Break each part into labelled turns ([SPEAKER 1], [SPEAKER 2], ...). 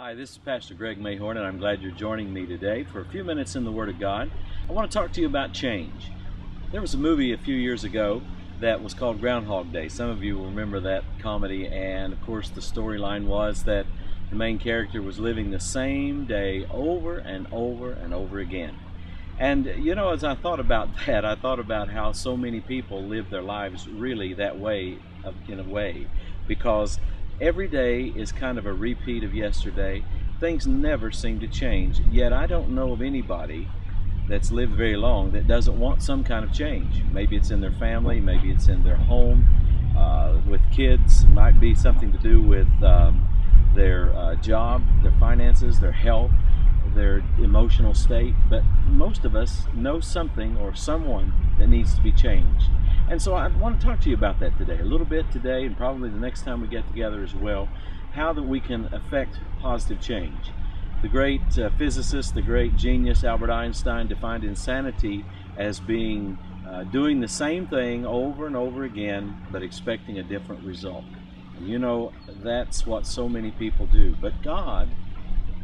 [SPEAKER 1] Hi, this is Pastor Greg Mayhorn, and I'm glad you're joining me today for a few minutes in the Word of God. I want to talk to you about change. There was a movie a few years ago that was called Groundhog Day. Some of you will remember that comedy, and of course, the storyline was that the main character was living the same day over and over and over again. And you know, as I thought about that, I thought about how so many people live their lives really that way, uh, in a way, because Every day is kind of a repeat of yesterday. Things never seem to change. Yet I don't know of anybody that's lived very long that doesn't want some kind of change. Maybe it's in their family, maybe it's in their home, uh, with kids, might be something to do with um, their uh, job, their finances, their health, their emotional state. But most of us know something or someone that needs to be changed. And so I want to talk to you about that today, a little bit today, and probably the next time we get together as well, how that we can affect positive change. The great uh, physicist, the great genius Albert Einstein defined insanity as being uh, doing the same thing over and over again, but expecting a different result. And you know, that's what so many people do. But God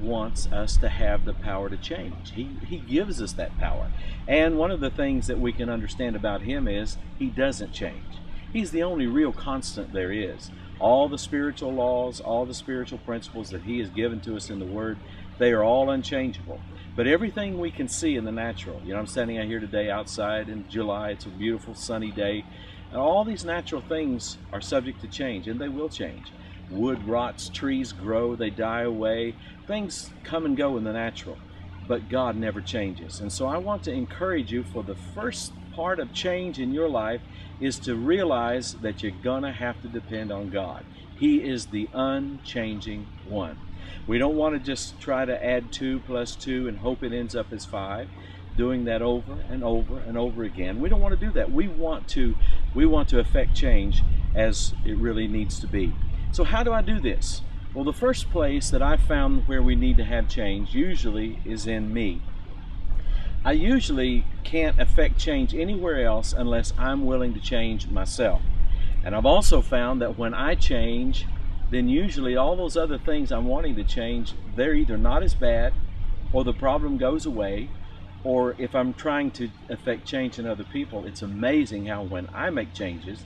[SPEAKER 1] wants us to have the power to change. He, he gives us that power. And one of the things that we can understand about Him is He doesn't change. He's the only real constant there is. All the spiritual laws, all the spiritual principles that He has given to us in the Word, they are all unchangeable. But everything we can see in the natural, you know, I'm standing out here today outside in July, it's a beautiful sunny day, and all these natural things are subject to change, and they will change wood rots, trees grow, they die away. Things come and go in the natural, but God never changes. And so I want to encourage you for the first part of change in your life is to realize that you're to have to depend on God. He is the unchanging one. We don't want to just try to add 2 plus 2 and hope it ends up as 5 doing that over and over and over again. We don't want to do that. We want to we want to affect change as it really needs to be. So how do I do this? Well, the first place that I found where we need to have change usually is in me. I usually can't affect change anywhere else unless I'm willing to change myself. And I've also found that when I change, then usually all those other things I'm wanting to change, they're either not as bad or the problem goes away. Or if I'm trying to affect change in other people, it's amazing how when I make changes,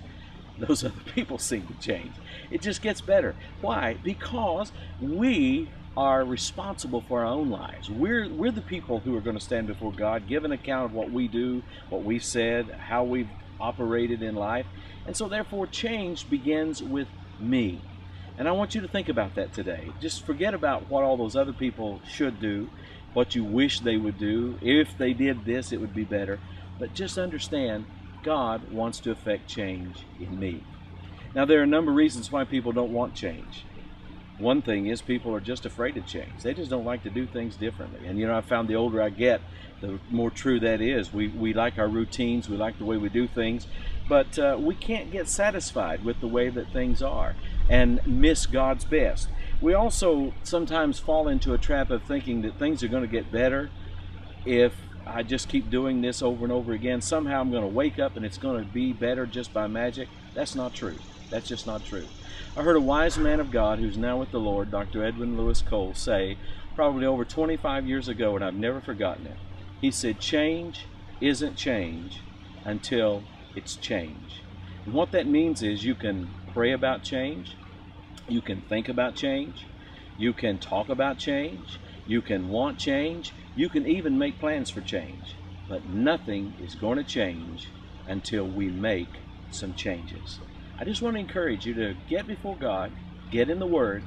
[SPEAKER 1] those other people seem to change. It just gets better. Why? Because we are responsible for our own lives. We're, we're the people who are going to stand before God, give an account of what we do, what we've said, how we've operated in life. And so, therefore, change begins with me. And I want you to think about that today. Just forget about what all those other people should do, what you wish they would do. If they did this, it would be better. But just understand God wants to affect change in me. Now, there are a number of reasons why people don't want change. One thing is people are just afraid of change. They just don't like to do things differently. And you know, I found the older I get, the more true that is. We, we like our routines, we like the way we do things, but uh, we can't get satisfied with the way that things are and miss God's best. We also sometimes fall into a trap of thinking that things are going to get better if I just keep doing this over and over again. Somehow I'm going to wake up and it's going to be better just by magic. That's not true. That's just not true. I heard a wise man of God who's now with the Lord, Dr. Edwin Louis Cole, say, probably over 25 years ago, and I've never forgotten it. He said, Change isn't change until it's change. And what that means is you can pray about change, you can think about change, you can talk about change, you can want change, you can even make plans for change, but nothing is going to change until we make some changes. I just want to encourage you to get before God, get in the Word,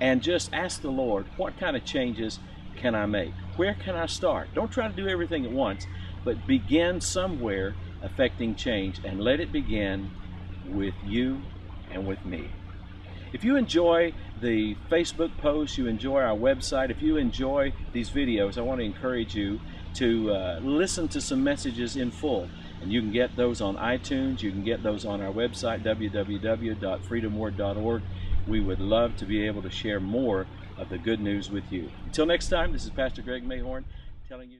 [SPEAKER 1] and just ask the Lord, what kind of changes can I make? Where can I start? Don't try to do everything at once, but begin somewhere affecting change and let it begin with you and with me. If you enjoy the Facebook posts, you enjoy our website, if you enjoy these videos, I want to encourage you to uh, listen to some messages in full. And you can get those on iTunes, you can get those on our website, www.freedomword.org. We would love to be able to share more of the good news with you. Until next time, this is Pastor Greg Mayhorn telling you.